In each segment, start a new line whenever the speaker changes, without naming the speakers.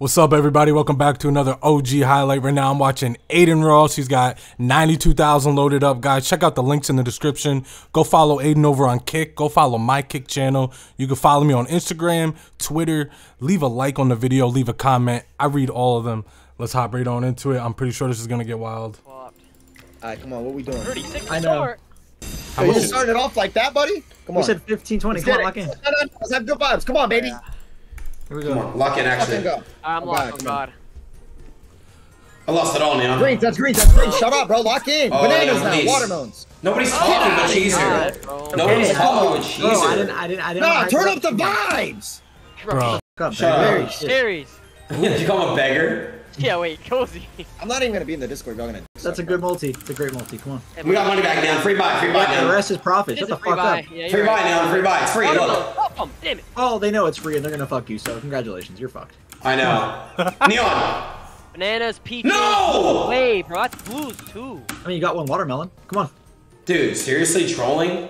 What's up, everybody? Welcome back to another OG highlight. Right now, I'm watching Adin Ross. He's got 92,000 loaded up, guys. Check out the links in the description. Go follow Adin over on Kick. Go follow my Kick channel. You can follow me on Instagram, Twitter. Leave a like on the video. Leave a comment. I read all of them. Let's hop right on into it. I'm pretty sure this is gonna get wild.
All right, come on, what are we doing?
36
I know.
start.
How
Are you
much-
starting it off like that, buddy? Come
We
on.
said 15, 20.
Let's
Come on,
get
lock
it.
in.
No, no, no, Let's have good vibes. Come on, baby.
Here we
Come
go.
on, lock in
Fucking
actually.
go.
I'm
Come
locked,
on,
oh
come
god.
I lost it all, Neon.
Greens, that's greens, that's greens. Shut up, bro. Lock in.
Oh,
Bananas now.
please.
Watermelons.
Nobody's talking with cheeser.
God, bro.
Nobody's
Okay.
talking with
Bro, I didn't, I didn't, I didn't.
Nah, turn up the vibes.
Bro,
Fuck up,
Shut
man.
up. Did you call him a beggar?
Yeah, wait, cozy.
I'm not even gonna be in the Discord. Y'all gonna.
That's a good multi. It's a great multi. Come on.
We got money back, Neon. Free buy, free buy,
The rest is profit. Shut the fuck
buy.
up.
Yeah,
Free
you're
buy, now. Free buy. It's free.
Watermelon.
Look.
Oh, oh, Pop 'em, Damn it.
Oh, they know it's free and they're gonna fuck you. So congratulations, you're fucked.
I know. Neon.
Bananas, peaches.
No!
Wait, bro, that's blues too.
I mean, you got one watermelon. Come on.
Dude, seriously trolling?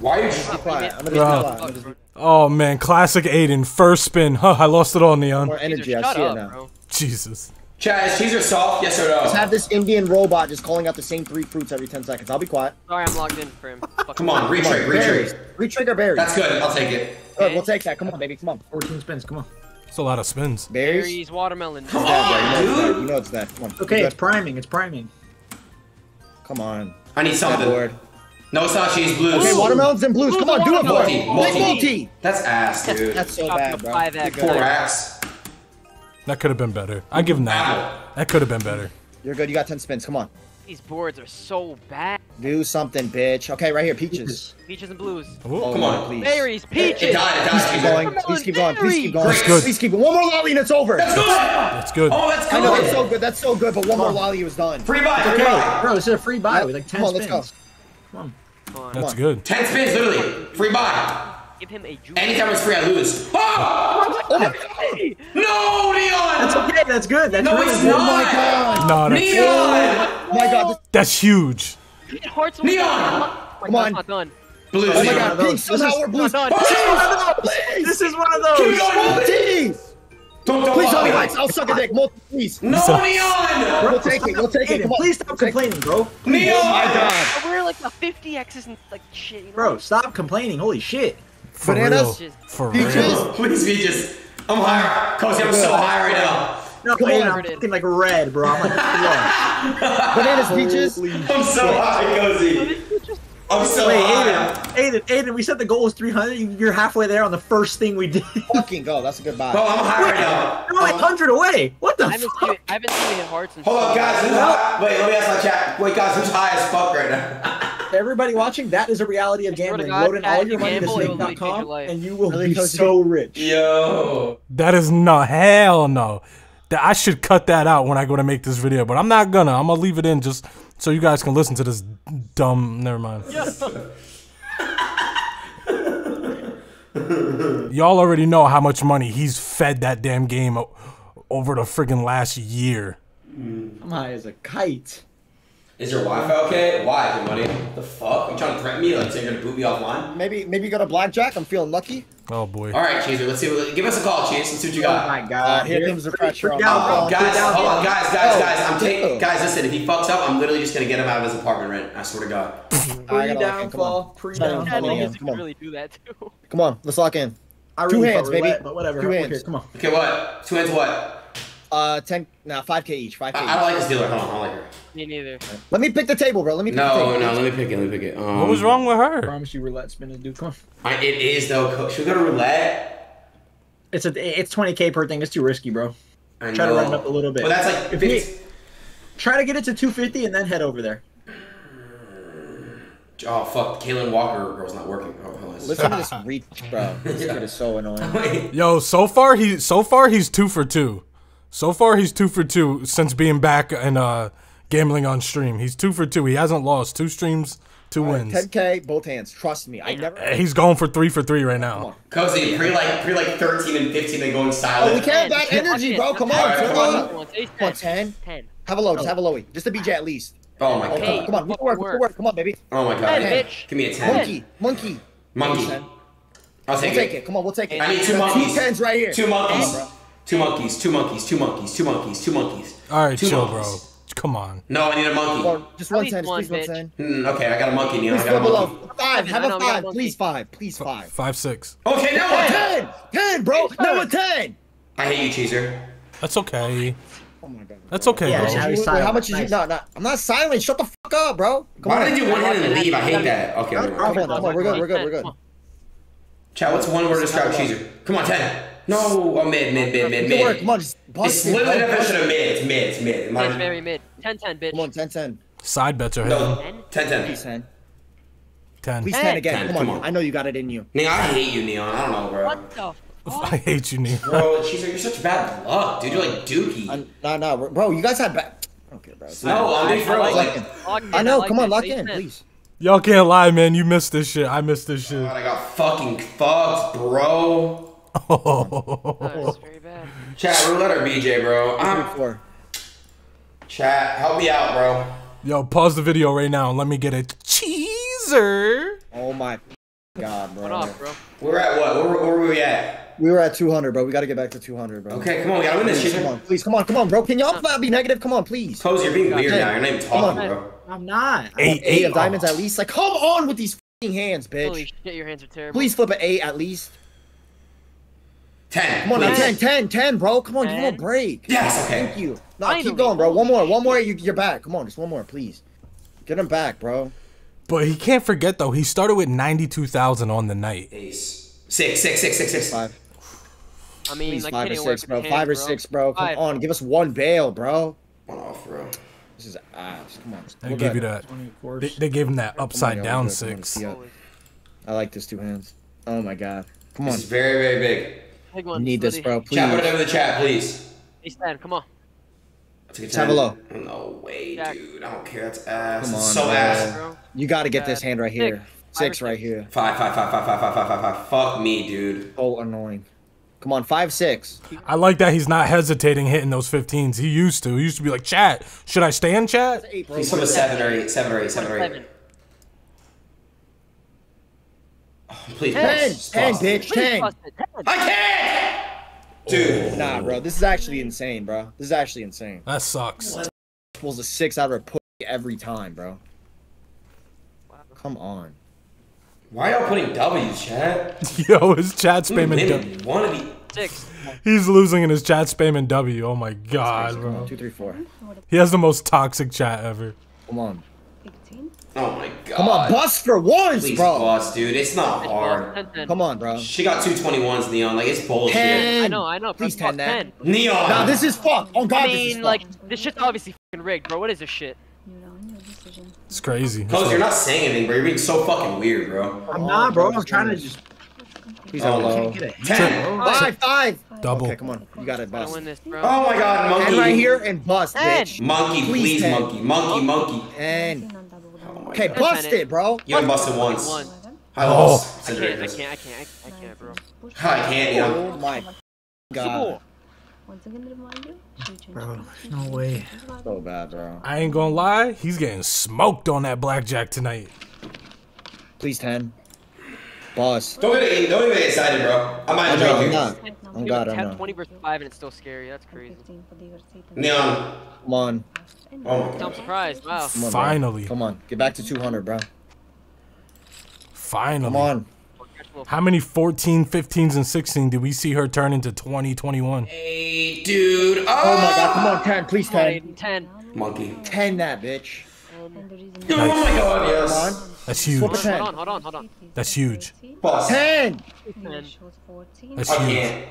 Why are you?
Be quiet. I'm gonna
Bro.
be quiet. I'm gonna be
oh man, classic Adin. First spin. Huh, I lost it all, Neon.
more energy.
Caesar,
I see
up,
it now.
bro.
Jesus.
Chat, is cheeser soft? Yes or
Let's
no?
have this Indian robot just calling out the same three fruits every 10 seconds. I'll be quiet.
Sorry, I'm logged in for him.
Come on,
Come on,
retrig,
berries.
retrig.
Retrigger berries.
That's good. I'll take it.
Good, we'll take that. Come on, baby. Come on.
14 spins. Come on.
It's a lot of spins.
Berries.
Berries, watermelon.
Come
Yeah, you know it's
on,
that.
dude.
You know it's that. Come on.
Okay, it's priming. It's priming.
Come on.
I need something.
board.
No, it's not cheese. Blues.
Okay, watermelons and blues.
Blues
Come on, do it for
Multi,
it.
multi.
Big multi.
That's ass, dude.
That's so bad, bro.
5X.
You're
Four
good.
racks.
That could have been better. I give him that. That could have been better.
You're good. You got 10 spins. Come on.
These boards are so bad.
Do something, bitch. Okay, right here. Peaches.
Peaches and blues.
Ooh.
Oh,
Come on.
please.
Berries, peaches.
It
peaches.
died, it
Please
died.
keep going. Please keep going. Please keep going.
That's
good.
Please keep going. One more lolly and it's over.
That's good.
That's good.
Oh, that's good.
I know that's so good. That's so good. But one more lolly was done.
Free buy, free
Okay,
buy.
bro, this is a free buy
Yeah,
with like 10
come on, let's
spins.
go.
Come on.
That's good.
Ten spins, literally. Free buy.
Give him a juice.
Anytime it's free, I lose. Oh!
Oh my
No, Neon!
That's okay. That's good. That's
No,
really
it's
good.
Oh my
not.
god.
No, that's,
Neon!
Oh my god.
That's huge.
Hit hearts.
Neon!
Oh my
Come on.
it's not done.
Blues,
Oh my god. Pink somehow we're blues.
Not done.
Please.
This is one of
Keep
those.
going, Multi.
Multi.
Don't, don't
Please
fuck
tell me
me.
lights. I'll suck a dick. Multi, please.
No,
So-
Neon!
We'll take it. We'll take it. Come on.
please stop
We'll take it.
complaining, bro.
Neon!
Oh my god.
Oh, we're like the 50 X's and like shit, you know?
Bro, stop complaining. Holy shit.
For
Bananas?
real. For
Peaches?
real.
Please be just. I'm higher. Cozy, I'm so high right now.
No,
Come
Adin,
on.
I'm fucking like red, bro. I'm like,
Bananas, peaches.
I'm so high, Cozy. I'm so
Wait,
high.
Adin, Adin, Adin, we said the goal was 300. You- You're halfway there on the first thing we did.
Fucking go. That's a good buy.
Bro, I'm high right now.
You're like 100 away. What the
I haven't seen
fuck?
I haven't seen it hit hearts and
Hold up, guys. Who's high? Wait, let me ask my chat. Wait, guys, who's high as fuck right now?
Everybody watching, that is a reality of gambling.
God,
Load in all your money to
gamble, it will really change your
Stake.com
life.
and you will
Really,
be
Cozy?
so rich.
Yo.
That is not hell no. That I should cut that out when I go to make this video, but I'm not gonna. I'm gonna leave it in just so you guys can listen to this dumb. Never mind. Y'all already know how much money he's fed that damn game over the friggin' last year.
I'm high as a kite.
Is your Wi-Fi okay? Why, good money? The fuck? You trying to threaten me? Like, so you're gonna boot me offline?
Maybe maybe you got a blackjack. I'm feeling lucky.
Oh boy.
All right, Cheeser. Let's see. What, give us a call, Cheese. Let's see what you got.
Oh
got.
my
Uh,
god.
here comes the pressure on
Freak out,
my-
bro.
Oh, guys,
Freak out,
hold on, guys, guys,
Oh.
guys. I'm taking,
Oh.
guys. Listen, if he fucks up, I'm literally just gonna get him out of his apartment rent. I swear to God.
I gotta lock in, come on.
Pre-downfall.
Come on,
know
Pre-downfall.
you
come on.
really do that too.
Come on, let's lock in.
I
Two
really
hands,
thought
baby.
roulette, But whatever.
Two
Okay,
hands.
come on.
Okay, what? Two hands, what?
Uh, ten, nah, five k each. Five k.
I, I don't like this dealer. Hold on, I don't like her.
Me neither.
Let me pick the table, bro. Let me pick the
No,
table.
no. Let me pick it. Let me pick it. Um,
What was wrong with her?
I promise you roulette spin it, dude. Come on.
I, it is though. Co- Should we go to roulette?
It's a it's 20k per thing. It's too risky, bro.
I
Try to
know.
run it up a little bit.
But that's like
If
50.
we- Try to get it to 250 and then head over there.
Oh fuck, Kaylin Walker girl's not working. Oh, hold on.
Listen to this reach, bro. This kid is so annoying.
Yo, so far he so far he's two for two. So far he's two for two since being back and uh gambling on stream. He's two for two. He hasn't lost two streams, two wins.
Ten k, both hands. Trust me. I never.
He's going for three for three right
Come
now.
on.
Cozy, pre like pre like 13 and 15 and going silent.
Oh, we can't have that energy, bro. Come on,
Alright,
come
come
on.
Come on, say
Come on,
10.
10.
10.
Have a low, just have a lowy. Just a BJ at least.
Oh my
Okay,
god.
come on, we can work, we can work. Come on, baby.
Oh my god.
Ten, bitch.
Give me a 10.
Monkey, monkey.
Monkey.
Ten.
I'll
We'll
take
take
it.
it. Come on, we'll take it.
I need two
Two
monkeys.
tens right here.
Two monkeys.
Come on, bro.
Two monkeys. Two monkeys. Two monkeys. Two monkeys. Two monkeys.
All right,
Two
chill,
monkeys.
bro. Come on.
No, I need a monkey.
Come Just
At
one
least
please one
bitch.
ten.
Mm, okay, I got a monkey, Neon.
Please
I got a monkey.
below. Five, have
I
a
know we got
five. Please five. Please five.
Five six.
Okay, now what?
Ten! Ten, bro! Now a ten!
I hate you, Cheeser.
That's okay.
Oh my god.
That's okay,
Yeah,
bro.
now he's
Wait,
silent.
how much is you? No, no. I'm not silent. Shut the fuck up, bro. Come
Why
on.
did you one hand and leave? I hate that. Okay,
Come
never
on,
mind.
come on. We're good. We're good. We're good.
Come on.
Chat, what's one word to describe Cheeser? Come on, 10. No, oh, mid, mid, mid, mid,
Good work.
mid.
Come on, just
It's literally the
bro.
definition of mid. It's mid. It's mid.
It's very mid. 10-10, bitch.
Come on, 10 10.
Side bets are
No,
hitting.
10, 10.
Please 10.
Ten.
Please
Ten.
again.
Ten,
Come
come
on.
on.
I know you got it in you.
Neon, I hate you, Neon. I don't know, bro.
What the
I hate you, Neil.
Bro, Cheeser, you're such bad luck, dude. You're like Dookie.
I- No, no. Bro, you guys had back. Okay, bro.
No, I'm being for real.
like
Like,
it. Lock in,
I know.
like
Come on, lock in, please.
Y'all can't lie, man. You missed this shit. I missed this oh, shit.
God, I got fucking fucked, bro.
Oh, it's very bad.
Chat, roulette or BJ, bro? I'm,
four.
chat, help me out, bro.
Yo, pause the video right now and let me get a cheeser.
Oh my god,
What
bro.
bro?
We're at what? Where, where were we at?
We were at 200, bro. We got to get back to 200, bro.
Okay, come on, we gotta win this,
Please, come on, please, come on, come on, bro. Can y'all not be negative? Come on, please.
Pose, you're being weird
Hey,
now. You're not even
come on.
talking, bro.
I'm not.
Eight,
Eight of
oh.
diamonds at least. Like, come on with these fucking hands,
Holy
bitch.
shit, your hands are terrible.
Please flip an eight at least.
Ten.
Come on, now,
please.
10, 10, 10, bro. Come on, give him a break.
Yes, okay.
Thank you. No,
Finally.
keep going, bro. One more, one more. You, you're back. Come on, just one more, please. Get him back, bro.
But he can't forget though. He started with ninety-two thousand on the night.
Ace. Six, six, six, six, six.
Five,
I mean,
please,
like,
five or
can't even work
six, bro.
your
Five or
hands,
six, bro. Come
Five.
on, give us one bail, bro.
One off, bro.
This is ass. Come on.
They gave you that.
20
They,
course.
they gave him that upside
yeah,
down
we're good. Come on,
six.
see ya.
Holy-
I like this two hands. Oh my god. Come on.
This is very, very big
pig
one.
Need this, bro. Please.
Chat, put it over the chat, please.
Ace ten, come on.
Let's
have a look.
No way,
Jack.
dude. I don't care. That's ass.
Come on,
so
bro.
ass.
You got to get this hand right here.
Six,
six right here.
Five, five, five, five, five, five, five, five, five. Fuck me, dude.
So annoying. Come on, five, six.
I like that he's not hesitating hitting those 15s. He used to. He used to be like, chat, should I stand, chat?
He's
Please a seven or eight, seven or eight, seven or eight. Please,
Ten,
boss.
ten,
Boss.
bitch,
Please
ten.
bust it. Ten.
I can't! Dude.
Nah, bro, this is actually insane, bro. This is actually insane.
That sucks.
Pulls a six out of a pussy every time, bro. Come on.
Why y'all putting W's, chat?
Yo, his chat spamming
Name
W.
one of the.
Six.
He's losing in his chat spamming W. Oh my god,
Come
bro.
on, two, three, four.
He has the most toxic chat ever.
Come on.
15.
Oh my god.
Come on, bust for once,
Please,
bro.
boss, dude. It's not hard.
ten.
Come on, bro.
She got two 21s, Neon. Like, it's bullshit.
Ten.
I know, I know.
Please
press
ten that.
ten.
Neon!
Nah, this is fuck. Oh god,
I
this is
mean,
fuck.
like, this shit's obviously fucking rigged, bro. What is this shit?
New round, new decision.
It's crazy.
Cause you're not saying anything, bro. You're being so fucking weird, bro.
I'm not, bro. I'm trying to just.
He's
Oh,
on
no.
low.
Can't get it.
Ten.
Five, five.
Double.
Okay, come on. You got it,
Gotta
bust.
win this, bro.
Oh my god, monkey.
And right here and bust, bitch.
Monkey,
Please,
please, monkey. Monkey, monkey.
And okay,
God.
bust it, bro.
You haven't busted once.
One.
11.
I
Oh.
lost.
I can't, I can't, I can't, I, I can't, bro.
I can't, Neon.
Oh my god.
Once again, remind you. you change
Bro, no way.
So bad, bro.
I ain't gonna lie, he's getting smoked on that blackjack tonight.
Please, 10. Bust.
Don't get, don't get excited, bro. I might
I know,
joke
I'm not.
Now,
Oh god, I
10,
know.
20 versus 5 and it's still scary. That's crazy.
15 for diversity.
Neon.
Come on.
Oh my
I'm
god.
surprised. Wow.
Come on, bro.
Finally.
Come on. Get back to 200, bro.
Finally.
Come on.
How many 14, 15s, and 16 did we see her turn into 20, 21?
Hey, dude.
Oh my god, come
Oh,
on, ah! 10. Please, 10.
10.
Monkey.
10 that, bitch.
And the reason
Oh my god,
Come
yes.
on.
That's huge.
Hold on, hold on, hold on.
That's huge.
Boss.
10.
Ten.
shows 14.
That's
I
huge.
can't.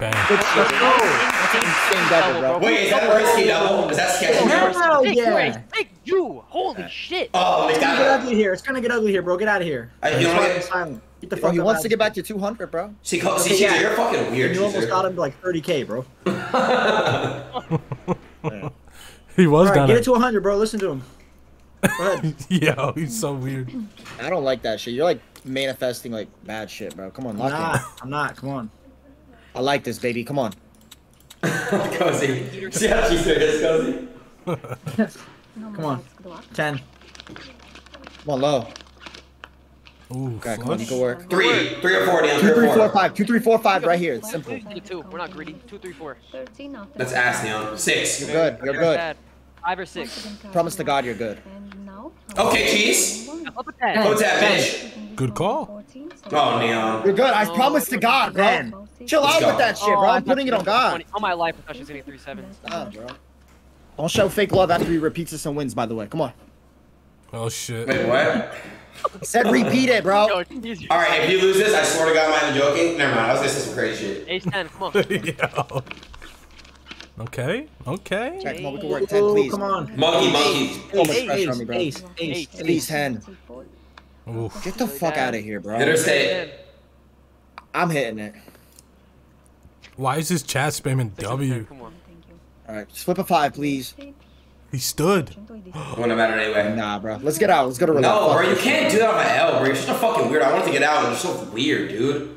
And you are.
Bang.
Let's go. Insane double, bro.
Wait, is that a risky double? Is that sketchy?
Hell
Big
yeah.
race, Big you. Holy shit.
Oh,
It's gonna get ugly here. It's gonna get ugly here, bro. Get out of here.
I- you
That's
know what?
Silent. Get the
Bro,
fuck
he wants to get back to 200, bro.
See, co- see,
yeah.
you're fucking weird,
You almost got him to like 30k, bro.
He was
All right,
down
get it to 100, bro. Listen to him. Go ahead.
Yo, he's so weird.
I don't like that shit. You're like manifesting like bad shit, bro. Come on,
I'm
lock
not.
in.
I'm not. Come on.
I like this, baby. Come on.
Cozy. See how Cheeser is, Cozy?
No
Come on.
more. Good luck.
10.
Come on, low.
Ooh,
Okay, come on, you
flush.
can work.
Three, three or four, Neon.
Two,
Three
three,
or
four,
four.
five. Two, three, four, five. Right here. It's simple.
Two, two, two. We're not greedy. Two, three, four.
13
That's ass, Neon. Six.
You're good. You're good.
Five or six.
Promise to. God you're good.
Okay, cheese.
One.
Up with that.
What's that, bitch?
Good call.
Oh, Neon.
You're good. I promise to God, bro.
Ten.
Chill out with that shit,
Oh,
bro.
I
I'm putting it on God.
20. All my life, I thought she was getting three sevens.
Nah, bro. Don't show fake love after he repeats it and wins, by the way. Come on.
Oh shit.
Wait, what?
I said repeat it, bro.
Yo, jeez, you're-
All right, if you lose this, I swear to God, I'm not joking. Never mind. I was gonna say some crazy shit.
Ace ten. Come on.
Yo. Okay. Okay.
Check, come on, we can work 10,
Oh,
please.
come on.
Monkey, monkey.
So much
Ace,
pressure on me, bro.
ace, ace,
Eight.
ace.
Please, 10.
Oof.
Get the fuck out of here, bro.
Hit her stay.
I'm hitting it.
Why is his chat spamming
Six and ten,
W?
Come on.
Thank you.
All right, just flip a five, please.
He stood.
Wouldn't have mattered anyway.
Nah, bro. Let's get out. Let's go to relax.
No, bro, you can't do that on my L, bro. You're such a fucking weird. I want to get out, and you're so weird, dude.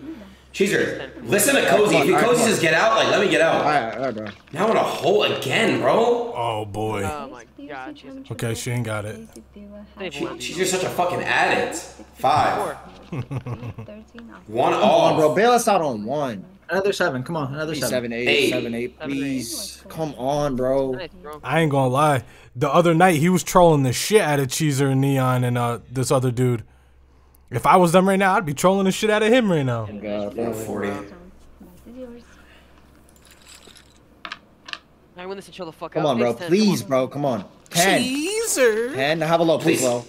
Cheeser, listen to Cozy. If you Cozy
come on.
says get out, like, let me get out.
right, all right, bro.
Now I'm in a hole again, bro.
Oh boy.
Oh my god, Jesus.
Okay, she ain't got it.
She, she's just such a fucking addict. Five.
Four.
13
One
Come on, bro.
off.
Bail us out on one.
Another seven. Come on, another
Please,
seven.
seven, eight,
Eight.
seven, eight,
Seven, eight.
please. Come on, bro.
Nice, bro.
I ain't gonna lie. The other night he was trolling the shit out of Cheezer and Neon and uh this other dude. If I was them right now, I'd be trolling the shit out of him right now.
God, bro.
40.
That is yours.
I win this and chill the fuck
Come
out.
on, bro.
Ace come
Please,
on.
bro. Come on. Ten.
Cheezer.
Ten. Have a low, please,
Please.
low.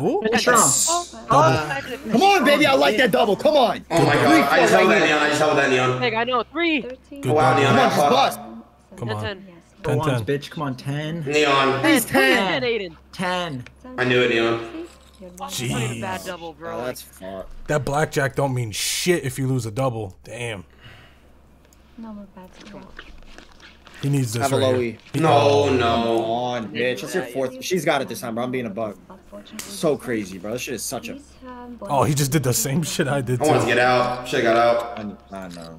Ooh.
Finish strong.
Double.
Come on, baby. I like that double. Come on.
Oh my god. I just held that neon. I just held that neon.
Big, I know. Three.
13.
Good
Wow, neon.
Come on, just bust.
Come on.
ten.
Yes.
Go
10, 10.
bitch. Come on, ten.
Neon.
Please,
Ten,
10.
Adin.
Ten.
I knew it, neon.
You're done.
It's not even a
Jeez.
bad double, bro.
Oh, that's fuck.
That blackjack don't mean shit if you lose a double. Damn.
No more bad score.
He needs this
Have a
right
low
here.
E.
He-
No,
Come
no.
on, bitch. That's your fourth. She's got it this time, bro. I'm being a bug. So crazy, bro. This shit is such a.
this, boy-
Oh, he just did the same shit I did
I wanted to get out. Should've got out.
I, I know.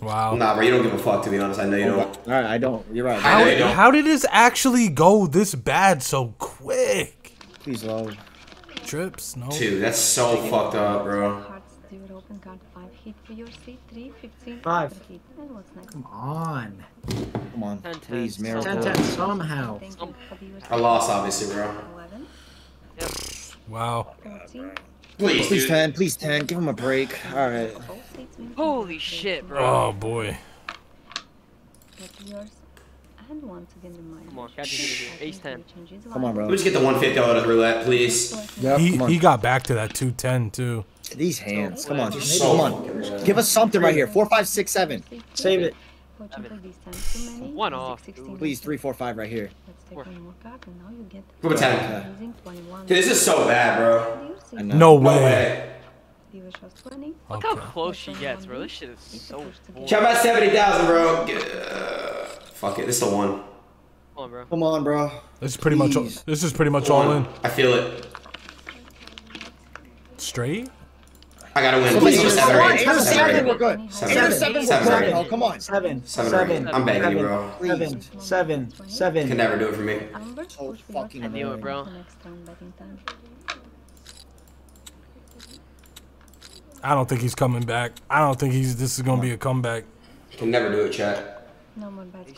Wow.
Nah, bro, you don't give a fuck, to be honest. I know you
All
don't.
All right, I don't. You're right.
How,
you
how did this actually go this bad so quick?
Please, low.
Trips? No.
Dude, that's so fucked up, bro.
Hearts, do your open card five hit for your seat, three, 15
Five.
hit. Oh, and what's next?
Come on.
Come on.
Ten, ten.
Please,
Ten,
miracle.
Ten, ten. Somehow.
Thank you for the
I lost, obviously, bro.
11, Yep.
Wow.
13,
Please,
Please,
dude.
10. Please, 10. Give him a break. All right.
all states win
Holy shit, bro.
Oh boy.
Get yours. And once again, the minor.
Come on, catch it. Ace ten.
Come on,
Let me just get the 150 out of the roulette, please.
Yep,
He he got back to that 210 too.
These hands. Come on.
So
Come on. Give us something right here. Four, five, six, seven.
Save it.
Fortunately, this time.
One off,
16
Please, three, four, five right here.
Let's
Four.
one more card, and now you get
Flip a 10.
21.
Dude, this is so bad, bro.
I know.
No
No
way.
way.
Viewer shows 20.
Look how close she gets, bro. This shit is so boring.
Check about 70,000, bro. Get- uh, fuck it. This is the one.
Come on, bro.
Come on, bro.
This is pretty much this is pretty much all in.
I feel it.
Straight?
I gotta win.
Please,
Please,
come
seven
on,
eight.
eight
Seven
seven, we're good.
Seven.
Eight or seven, we're
Seven.
good, bro. Come on.
Seven.
Seven or. I'm begging you, bro.
Seven. Seven. Seven.
Can never do it for me.
Amber,
So
push
fucking
I knew it, bro.
The next round betting time.
I don't think he's coming back. I don't think he's this is gonna be a comeback.
Can never do it, chat.
No more bets.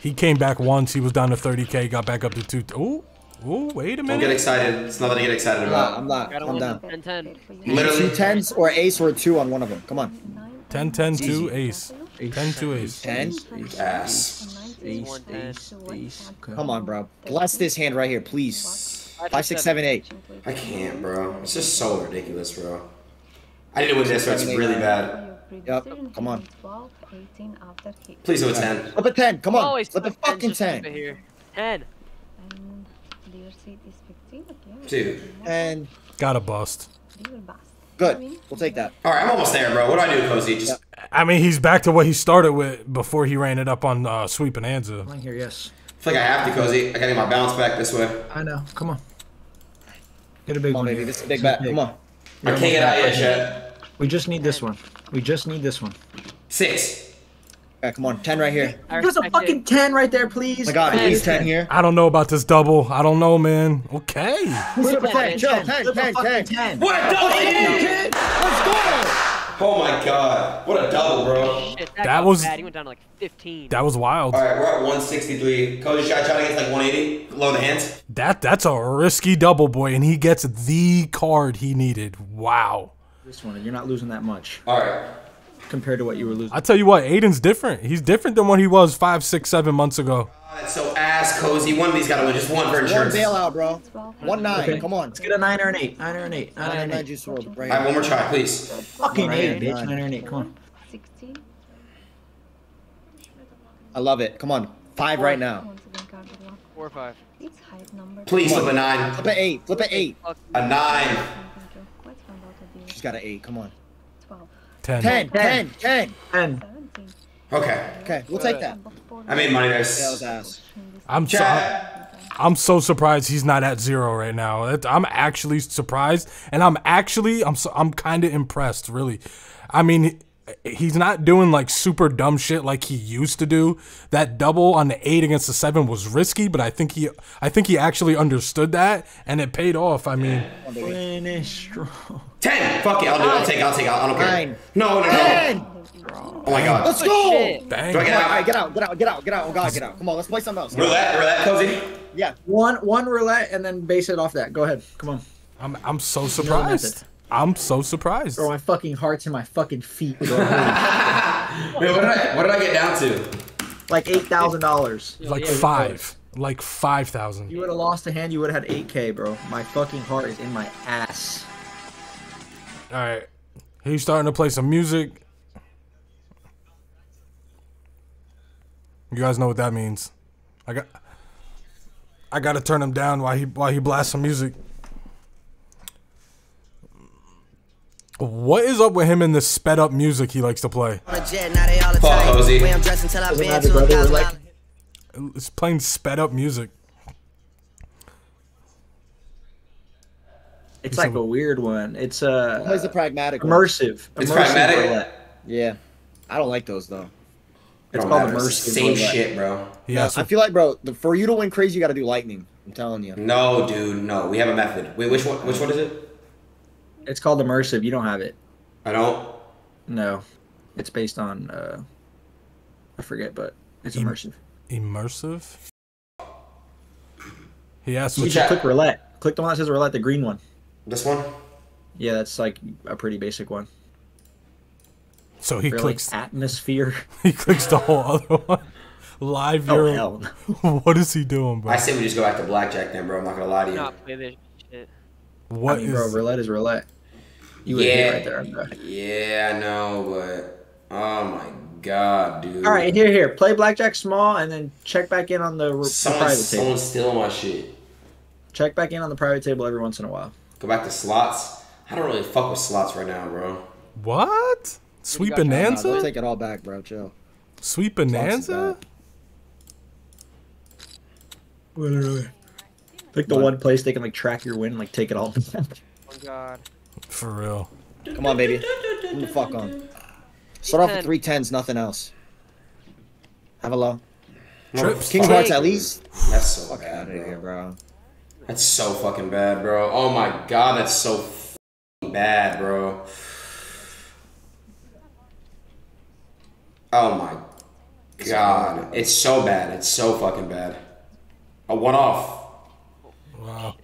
He came back once, he was down to 30k, got back up to two. Ooh, ooh, wait a minute.
Don't get excited. It's nothing to get excited
I'm not. I'm not.
Gotta
down.
Ten, ten.
Paid for you.
Literally.
Two tens or ace or two on one of them. Come on.
Nine,
10 10 2 ace. 10 2 ace.
Ten.
Ass.
nineteen,
One ten.
Ace. Okay.
Come on, bro. Bless this hand right here, please.
Five,
Five, six, seven, eight.
I can't, bro. It's just so ridiculous, bro. I need to win this, or it's really bad.
Yep, come on.
12, 18 after hit.
Please do a 10.
Flip a ten. Come on.
Always
Flip a
ten,
fucking
just flip it
ten.
here. Ten.
And dealer seat is 15. Okay.
Dude.
And
Got a bust.
Good. We'll take that.
All right, I'm almost there, bro. What do I do, Cozy? Just
I mean, he's back to what he started with before he ran it up on uh, Sweet Bonanza.
Playing here, yes.
I feel like I have to, Cozy. I gotta get my balance back this way.
I know. Come on. Get a big
Come on,
one.
baby. This is a big
This
bet.
big.
Come on.
I can't get out yet, chat.
We just need this one. We just need this one.
Six.
Yeah, come on. 10 right here.
I
Give us a fucking 10 right there, please.
Oh my god,
Ten.
please 10 here.
I don't know about this double. I don't know, man. Okay.
Flip a 10, chill. 10,
Flip a
10,
fucking
10.
10.
What a double!
Let's go!
Oh my god. What a double, bro.
Shit,
That
got
was-
bad. He went down to like 15.
That was wild.
Alright, we're at 163. Cozy, should I try to get like 180? Low the hands?
That that's a risky double boy, and he gets the card he needed. Wow.
This one, you're not losing that much
Alright.
compared to what you were losing.
I tell you what, Adin's different. He's different than what he was five, six, seven months ago.
That's so ass cozy. One of these gotta win. Just one for
One
insurance.
bailout, bro. One nine.
Okay.
Come on.
Let's get a 9 or an 8. 9 or an 8. 9
Nine
or
and
an
nine
8.
juice roll. Right.
Alright, one more try, please.
Fucking 8,
Nine.
bitch. 9 or an 8. Come on.
16.
I love it. Come on. Five right now.
Once again, card of luck.
Four or five.
It's height number.
Please flip a nine.
Flip a eight. Flip a eight.
A nine.
She's got an eight. Come on.
12.
Ten.
10, 10, 10.
10.
17.
Okay.
Okay, we'll take that.
I made money there.
That was ass.
I'm so, I'm so surprised he's not at zero right now. I'm actually surprised, and I'm actually I'm so, I'm kind of impressed. Really, I mean. He's not doing like super dumb shit like he used to do. That double on the eight against the seven was risky, but I think he, I think he actually understood that, and it paid off. I mean,
Finish strong.
Ten. Fuck it. I'll do it. I'll take it. I'll take it. I don't care.
Nine.
No, no, no.
10.
Oh my god.
Let's go.
Oh, shit.
dang,
Do I get out?
right, get out, get out, get out, get out. Oh god, get out. Come on, let's play something else.
Roulette, roulette, cozy.
Yeah.
One one roulette and then base it off that. Go ahead. Come on.
I'm I'm so surprised. I'm so surprised.
Throw my fucking hearts in my fucking feet. bro.
Wait, what did I what did I get down to?
like eight thousand dollars.
Like
Yeah,
five, like five thousand.
You would have lost a hand, you would have had 8k, bro. My fucking heart is in my ass.
All right, he's starting to play some music. You guys know what that means. I got, I got to turn him down while he while he blasts some music. What is up with him and the sped up music he likes to play?
On a jet, now they all the
Fuck,
time.
Cozy.
Way I'm dressed until I
Doesn't
been
matter,
to a
brother.
thousand
Like-
dollars.
It's playing sped up music.
It's like a weird one. It's uh,
Plays the pragmatic one.
immersive.
It's
immersive
pragmatic?
roulette.
Yeah. I don't like those though.
It's called
matter.
immersive.
Same
roulette.
shit, bro.
Yeah,
I
so
feel like, bro, the, for you to win crazy, you got to do lightning. I'm telling you.
No, dude, no. We have a method. Wait, which one? Which one is it?
It's called immersive. You don't have it.
I don't.
No, it's based on uh, I forget, but it's immersive.
immersive. He asked
You
what you,
click roulette. Click the one that says roulette, the green one.
This one?
Yeah, that's like a pretty basic one.
so he
Really,
clicks
atmosphere.
he clicks the whole other one. Live
Oh
Euro.
hell no.
what is he doing, bro?
I say we just go back to blackjack then, bro. I'm not gonna lie to you.
Not play this shit.
What
I
is?
bro, roulette is roulette. You would
Yeah.
hit right there. bro.
Yeah, I know, but oh my god, dude.
All right, here, here. Play blackjack small, and then check back in on the, r- the
Someone,
private table.
someone's stealing my shit.
Check back in on the private table every once in a while.
Go back to slots. I don't really fuck with slots right now, bro.
What? Sweet
got going
Bonanza?
don't take it all back, bro. Chill.
Sweet
Slots is
Bonanza?
Literally. Like the one place they can like track your win, like take it all.
Oh god.
For real.
Come on, baby. Come the fuck on. Start off with three tens, nothing else. Have a low.
Trips.
King of hearts at least.
That's so
Fuck
bad,
out of here,
bro.
Bro.
That's so fucking bad, bro. Oh my god, that's so fucking bad, bro. Oh my god, it's so bad. It's so fucking bad. A one off.
Wow.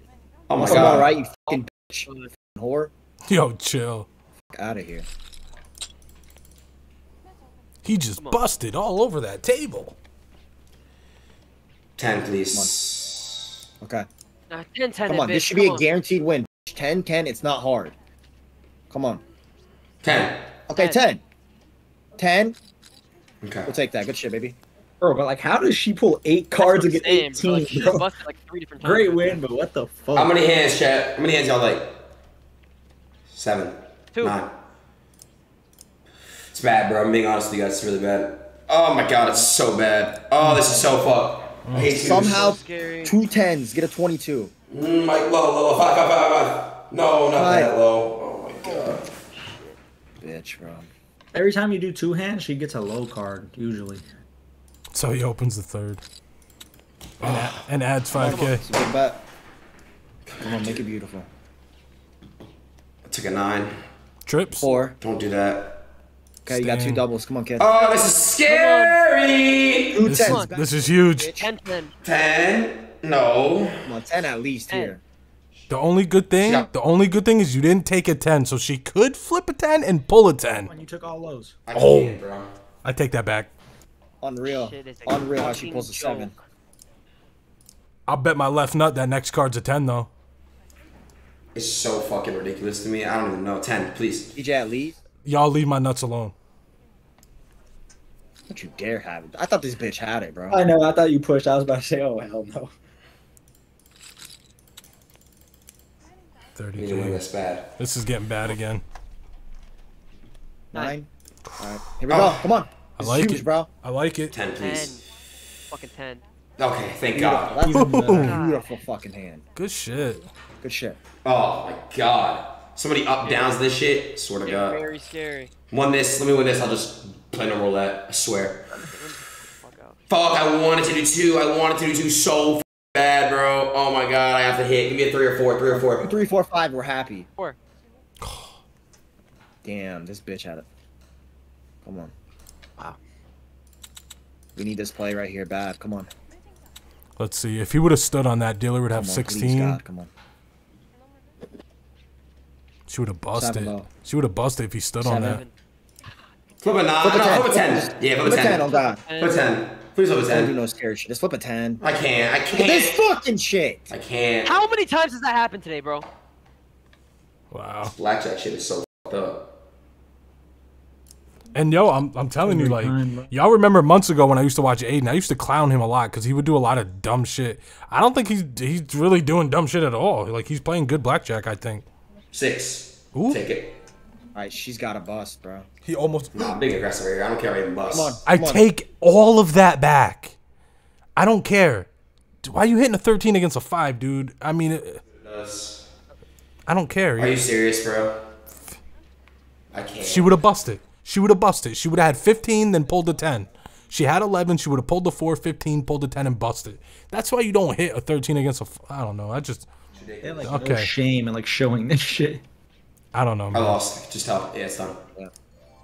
Oh my
Come
god.
on, right, you fucking bitch. Fucking Whore.
Yo, chill.
Out of here.
He just busted all over that table.
Ten, please.
Okay.
Nah, 10 10
Come on, this
bitch,
should be
come
a
on.
guaranteed win. 10 10, it's not hard. Come on.
Ten.
Okay, 10. 10.
Okay.
We'll take that. Good shit, baby.
Bro, but like, how does she pull eight cards
I'm
and get
saying, bro. Like,
eighteen?
she
bro?
busted like three different times.
Great win, but what the fuck?
How many hands, chat? How many hands y'all like? Seven.
Two.
Nine. It's bad, bro. I'm being honest with you guys. It's really bad. Oh my god, it's so bad. Oh, this is so fucked. I hate twos.
Somehow,
Scary.
two tens, get a 22.
Mm, Mike, low, low, low. Five, five, five, five. No, not
Five.
that low. Oh my god.
Bitch, bro.
Every time you do two hands, she gets a low card usually.
So he opens the third. And, a- and adds 5k.
It's a good bet. Come on, make it beautiful.
I took a nine.
Trips.
Four.
Don't do that.
Okay, you got two doubles. Come on, kid.
Oh, this is scary.
Two
This is, this is huge.
10 10.
No.
Come on, ten at least
Ten.
here.
The only good thing,
Yeah.
the only good thing is you didn't take a 10, so she could flip a 10 and pull a 10.
When you took all lows.
I
Oh.
can't, bro.
I take that back.
Unreal.
Shit
Unreal how she pulls a seven.
I'll bet my left nut that next card's a 10 though.
It's so fucking ridiculous to me. I don't even know. Ten, please.
DJ at least.
Y'all leave my nuts alone.
Don't you dare have it. I thought this bitch had it, bro.
I know. I thought you pushed. I was about to say, oh hell no.
Either way,
30k.
that's bad.
This is getting bad again.
Nine. All right, here we go. Oh. Come on.
I like
huge,
it.
bro.
I like it.
Ten, please.
10.
please.
Fucking 10.
Okay, thank God.
That's a beautiful fucking hand.
Good shit.
Good shit.
Oh my God. Somebody up downs this shit. Swear to God.
Very scary.
Won this. Let me win this. I'll just play no roulette. I swear.
Fuck
I wanted to do two. I wanted to do two so f- bad, bro. Oh my god, I have to hit. Give me a three or four, three or four.
Three, four, five. We're happy.
Four.
Damn, this bitch had it. Come on.
Wow.
We need this play right here bad. Come on.
Let's see. If he would have stood on that, dealer would have
Come on, please,
16.
God. Come on.
She would have busted. She would have busted if he stood on that.
Flip a nine.
Flip a
no,
10.
flip a ten. Yeah, flip a
Flip a 10,
ten.
oh God.
Flip a ten. Please flip a
Don't do no scary shit. Just flip a 10.
I can't. I
Look at this fucking shit.
I can't.
How many times has that happened today, bro?
Wow.
Blackjack shit is so fucked up.
And yo, I'm, I'm telling you, like, y'all remember months ago when I used to watch Adin, I used to clown him a lot because he would do a lot of dumb shit. I don't think he's he's really doing dumb shit at all. Like, he's playing good blackjack, I think.
Six.
Ooh.
Take it.
All right, she's got a bust, bro.
He almost.
No, I'm being aggressive right here. I don't care if I even bust.
Come on.
I
on.
take all of that back. I don't care. Why are you hitting a 13 against a 5, dude? I mean, it-
Does-
I don't care.
Are you serious, bro? I can't.
She would have busted. She would have busted. She would have had 15, then pulled the 10. She had 11. She would have pulled the 4, 15, pulled the 10, and busted. That's why you don't hit a 13 against a. I don't know. I just.
They have, like no
Okay.
shame and like showing this shit.
I don't know,
I lost. Just tell. Yeah, it's done.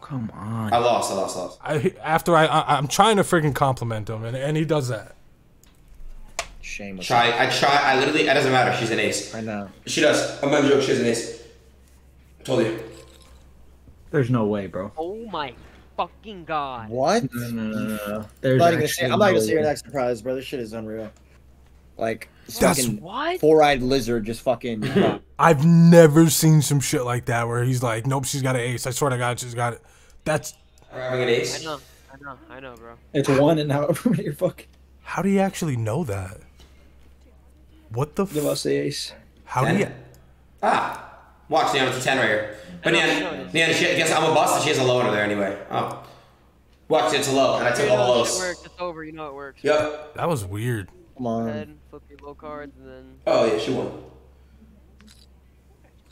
Come on.
I lost. I lost. I lost.
I after I, I I'm trying to freaking compliment him, and, and he does that.
Shame.
Try. I try. I literally. It doesn't matter. She's an ace.
that. I know.
She does. I'm not joking. She's an ace. I told you.
There's no way, bro.
Oh my fucking god.
What?
No, no, no, no, no.
I'm
There's
not, even
actually
say, I'm not even
no
saying
way.
that surprised, bro. This shit is unreal. Like, this
That's-
fucking
What?
four-eyed lizard just fucking.
I've never seen some shit like that where he's like, nope, she's got an ace. I swear to God, she's got it. That's
We're having an
I
ace.
know. I know. I know, bro.
It's one and however many you're fucking.
how do you actually know that? What the?
Give
F-
us the ace.
how do you?
Ah. Watch, Neon, it's a 10 right here. But
I know, I
Neon,
know.
Neon, she, guess I'm a bust and she has a low under there anyway. Oh. Watch, it's a low, and I took
You
all the
know this shit works. It's over. You know it works.
Yep.
That was weird.
Come on.
Head, flip your low cards, and then.
Oh, yeah, she won.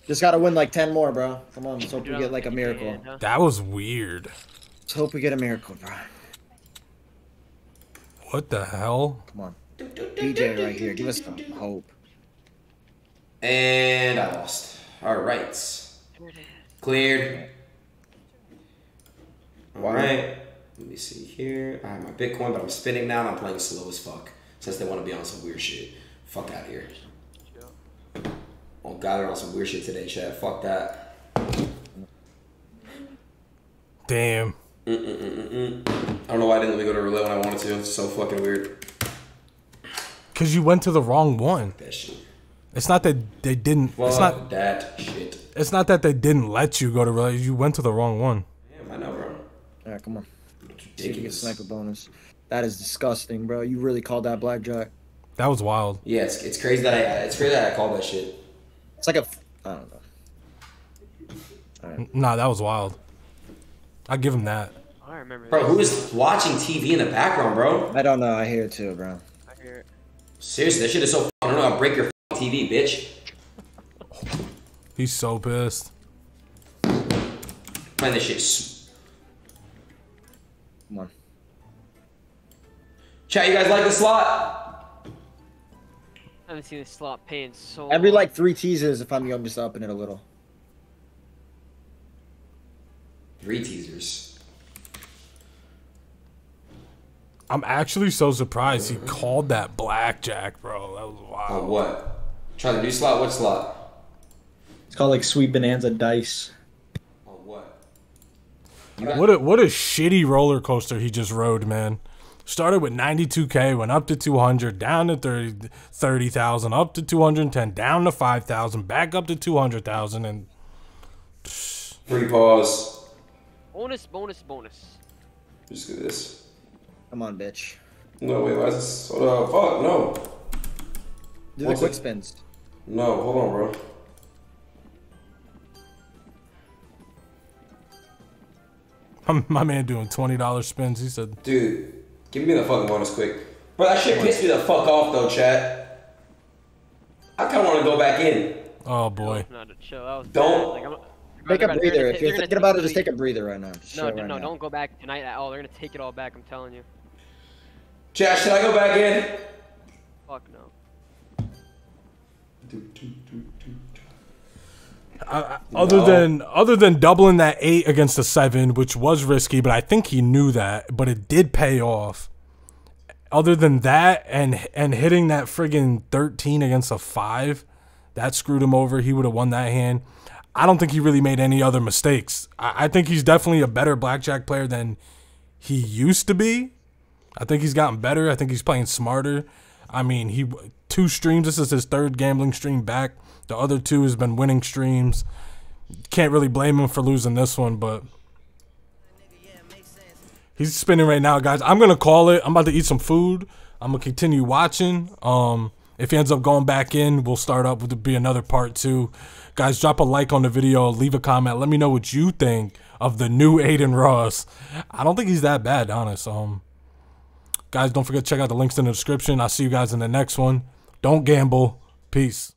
Just gotta win like 10 more, bro. Come on. Let's hope
do
we get like a miracle.
hand, huh?
That was weird.
Let's hope we get a miracle, bro.
What the hell?
Come on. DJ right here. Give us some hope.
And I lost. Alright.
There it is.
Cleared. Alright. Let me see here. I have my Bitcoin, but I'm spinning now and I'm playing slow as fuck. Since they want to be on some weird shit. Fuck out of here. Oh god, they're on some weird shit today, Chad. Fuck that.
Damn.
I don't know why I didn't let me go to roulette when I wanted to. It's so fucking weird.
Cause you went to the wrong one.
That shit.
It's not that they didn't.
Fuck
It's not.
that shit.
It's not that they didn't let you go to. relay, You went to the wrong one.
Damn, I know, bro.
All right, come on. See if you get sniper bonus. That is disgusting, bro. You really called that blackjack.
That was wild.
Yeah, it's, it's crazy that I it's crazy that I called that shit.
It's like a. I don't know.
Nah, that was wild. I give him that.
I remember.
Bro, who is watching TV in the background, bro?
I don't know. I hear it too, bro.
I hear it.
Seriously, that shit is so fucking annoying. I'll break your TV, bitch.
He's so pissed.
Man, this shit.
Come on.
Chat, you guys like the slot?
I haven't seen the slot paying so.
Every
long.
like three teasers if I'm young, just upping it a little.
Three teasers.
I'm actually so surprised he called that blackjack, bro. That was
On
wild.
what? Try the new slot? What slot?
It's called like Sweet Bonanza Dice.
On what?
What a what a shitty roller coaster he just rode, man. Started with 92k, went up to 200, down to 30 30,000, up to 210, down to 5,000, back up to 200,000 and
Free pause.
bonus, bonus, bonus.
Just do this.
Come on, bitch.
No, wait, why is this? Hold on, fuck, no.
Do the quick
it?
spins.
No, hold on, bro.
my, my man doing $20 spins. He said,
Dude, give me the fucking bonus quick. Bro, that shit pissed me the fuck off though, chat. I kinda wanna go back in.
"Oh boy."
No, no, chill. That was
Don't-
Like, I'm,
Take a breather. If you're thinking about it, just take a breather right now. Just
No, no,
right
no,
now.
don't go back tonight at all. They're gonna take it all back. I'm telling you.
Chat, should I go back in?
Fuck no.
Other
No.
than other than doubling that 8 against the 7, which was risky, but I think he knew that, but it did pay off. Other than that and and hitting that friggin' 13 against a 5, that screwed him over. He would have won that hand. I don't think he really made any other mistakes. I, I think he's definitely a better blackjack player than he used to be. I think he's gotten better. I think he's playing smarter. I mean, he two streams. This is his third gambling stream back. The other two has been winning streams. Can't really blame him for losing this one, but he's spinning right now, guys. I'm gonna call it. I'm about to eat some food. I'm gonna continue watching. Um, if he ends up going back in, we'll start up with be another part two. Guys, drop a like on the video, leave a comment. Let me know what you think of the new Adin Ross. I don't think he's that bad, honest. Um, guys, don't forget to check out the links in the description. I'll see you guys in the next one. Don't gamble. Peace.